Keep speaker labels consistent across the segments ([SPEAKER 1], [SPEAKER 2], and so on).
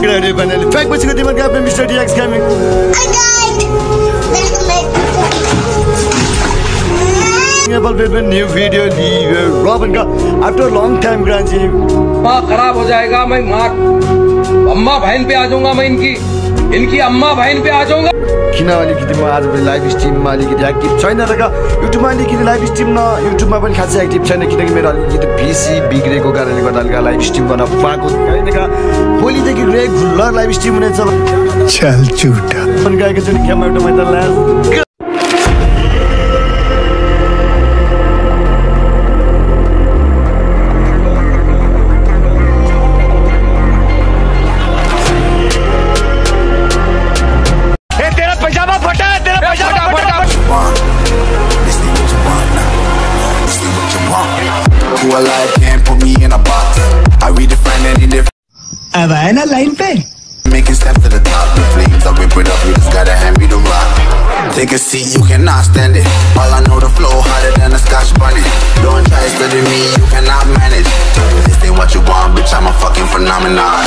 [SPEAKER 1] Grande Vanelli. Pega você que eu tenho Mr. DX Gaming. New video Robin का after long time grand
[SPEAKER 2] माँ खराब हो जाएगा मैं माँ अम्मा बहन पे आ जाऊँगा मैं इनकी इनकी अम्मा बहन पे आ जाऊंगा।
[SPEAKER 1] किन अलिकति म आज लाइभ स्ट्रिममा अलिकति एक्टिभ छैन र युट्युबमा अलिकति लाइभ स्ट्रिम न युट्युबमा पनि खासै एक्टिभ छैन किनकि मेरो अलिकति पिसी बिग्रेको कारणले गर्दा अलिक लाइभ स्ट्रिम गर्न पाएको छैन भोलिदेखि रेगुलर लाइभ स्ट्रिम हुनेछ। पनि गएको छु नि क्यामरा नवा है
[SPEAKER 3] ना लाइन पे
[SPEAKER 4] Make a to the top, the flames are whipping up, you just gotta hand me the rock. Take a seat, you cannot stand it. All I know the flow harder than a Scotch bonnet. Don't try studying me, you cannot manage. This ain't what you want, bitch, I'm a fucking phenomenon.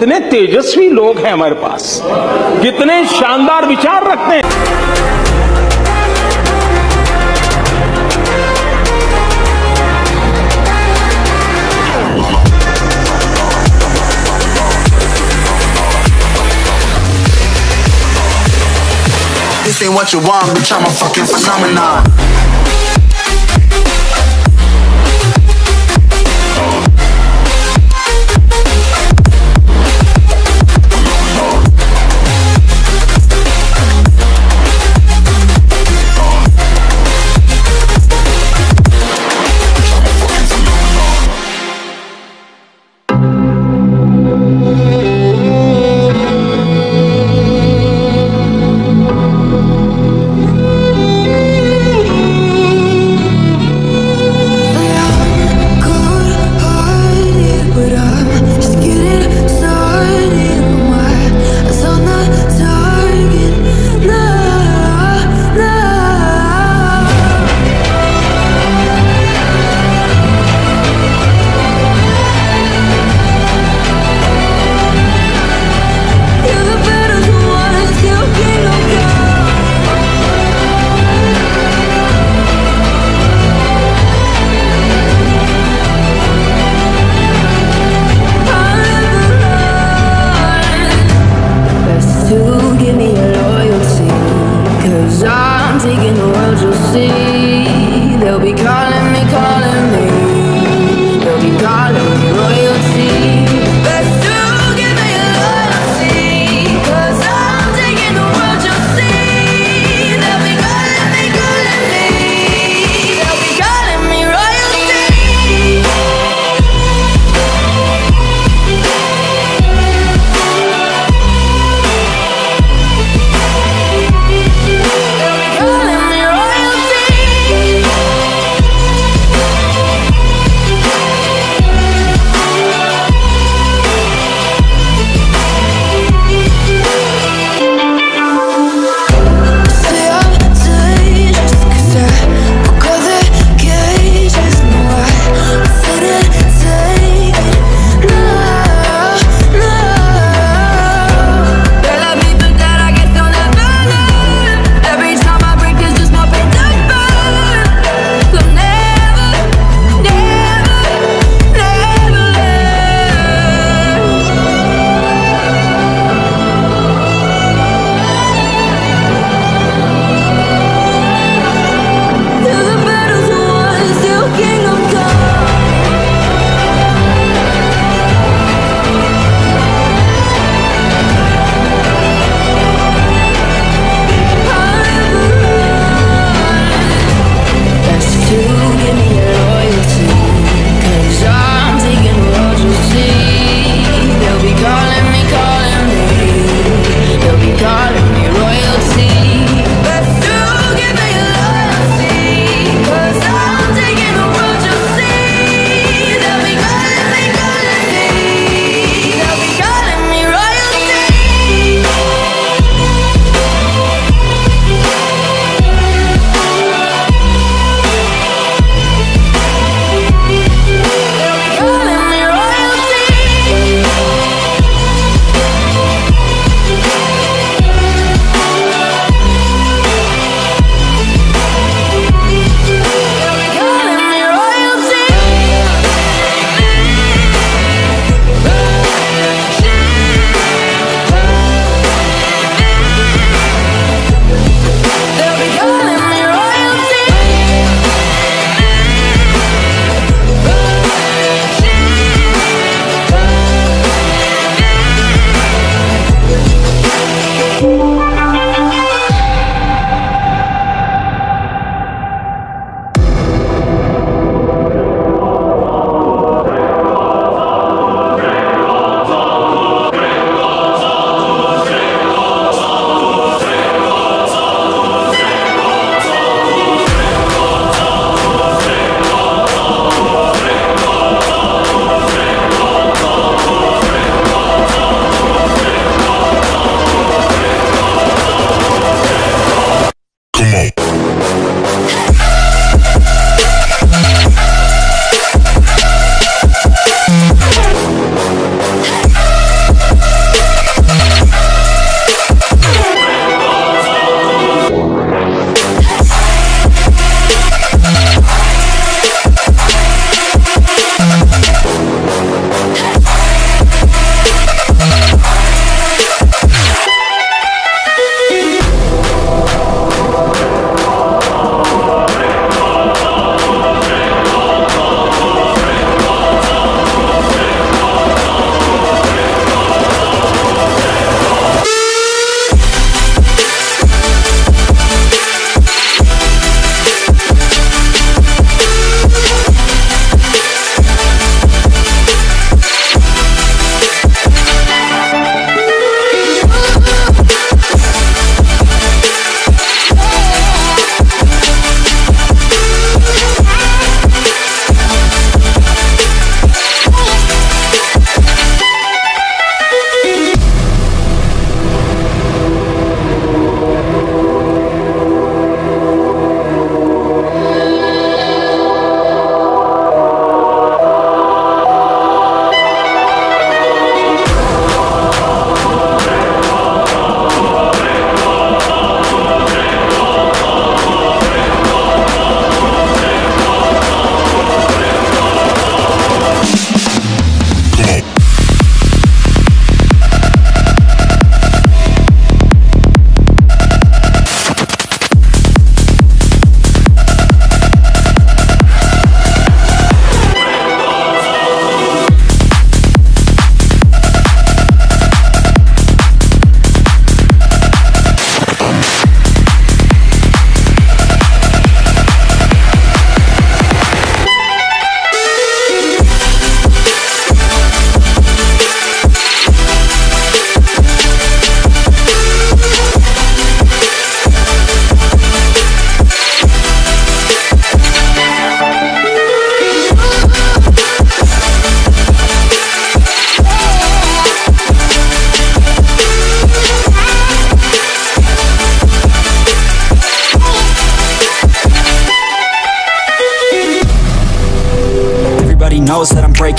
[SPEAKER 5] कितने तेजस्वी लोग हैं हमारे पास कितने शानदार विचार रखते हैं
[SPEAKER 4] This ain't what you want, bitch. I'm a fucking phenomenon.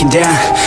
[SPEAKER 6] Down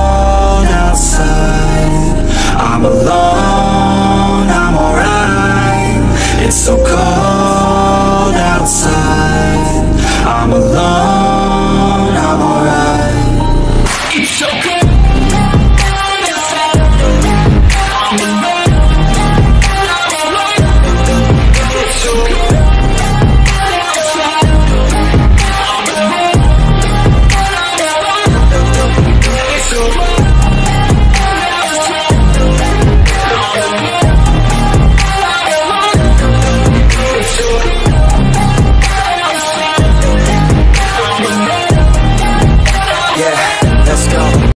[SPEAKER 6] outside